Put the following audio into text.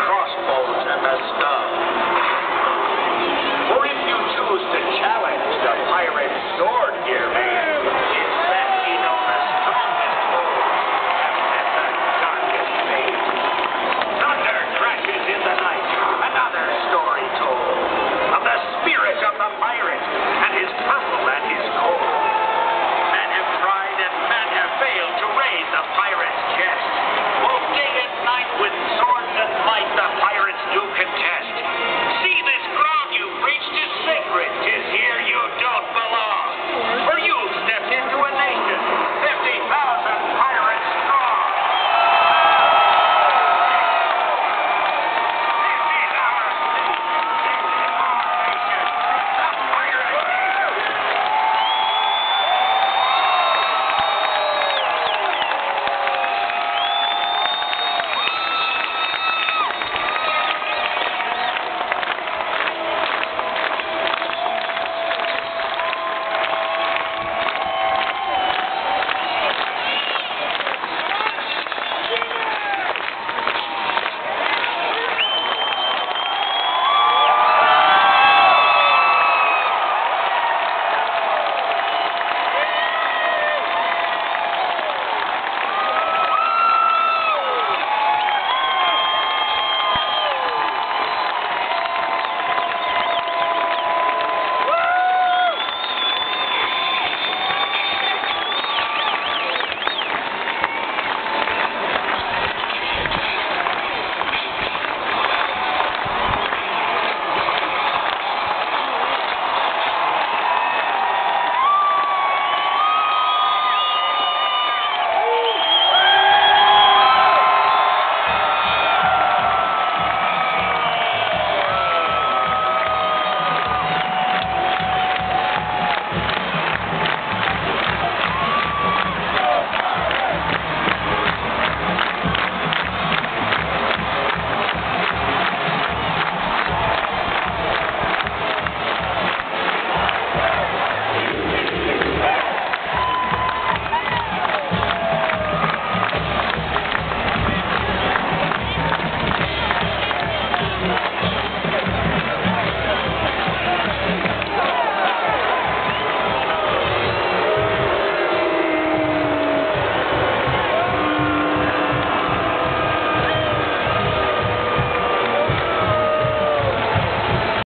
crossbows and that stuff.